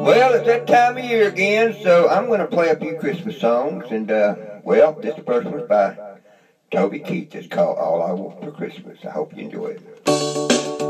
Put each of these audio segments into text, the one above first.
Well, it's that time of year again, so I'm going to play a few Christmas songs. And, uh, well, this first one's by Toby Keith. It's called All I Want for Christmas. I hope you enjoy it.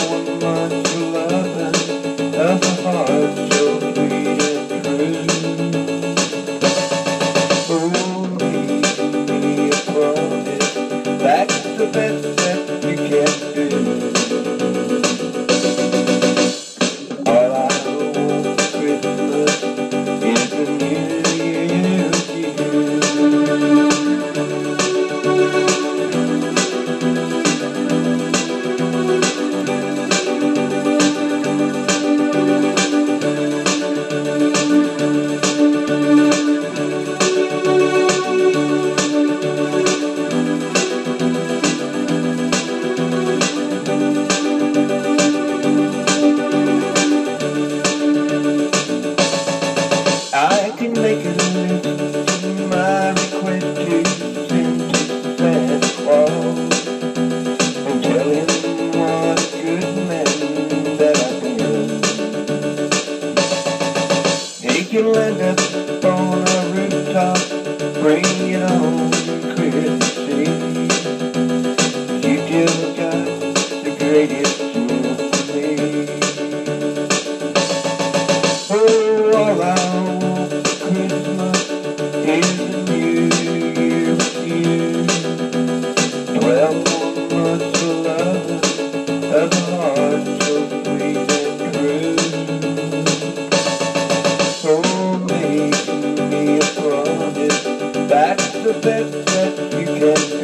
make my request and tell him what a good man that I've. He can land on a rooftop, bring it on. You the greatest the best that you can.